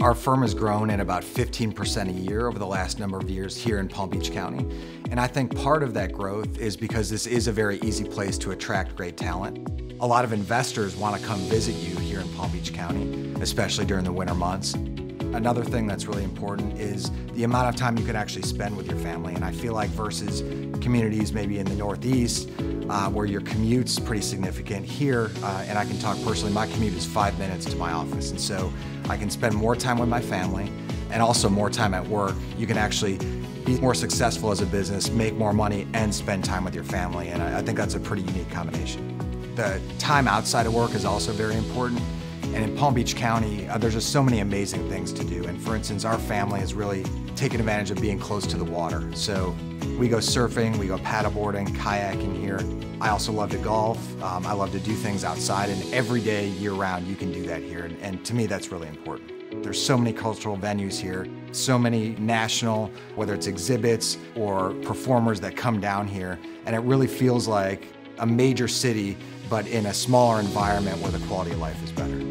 Our firm has grown at about 15% a year over the last number of years here in Palm Beach County. And I think part of that growth is because this is a very easy place to attract great talent. A lot of investors want to come visit you here in Palm Beach County, especially during the winter months. Another thing that's really important is the amount of time you can actually spend with your family. And I feel like versus communities maybe in the Northeast, uh, where your commute's pretty significant, here, uh, and I can talk personally, my commute is five minutes to my office. And so I can spend more time with my family and also more time at work. You can actually be more successful as a business, make more money, and spend time with your family. And I, I think that's a pretty unique combination. The time outside of work is also very important. And in Palm Beach County, uh, there's just so many amazing things to do. And for instance, our family has really taken advantage of being close to the water. So we go surfing, we go paddleboarding, kayaking here. I also love to golf. Um, I love to do things outside, and every day, year round, you can do that here. And, and to me, that's really important. There's so many cultural venues here, so many national, whether it's exhibits or performers that come down here, and it really feels like a major city, but in a smaller environment where the quality of life is better.